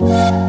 Bye.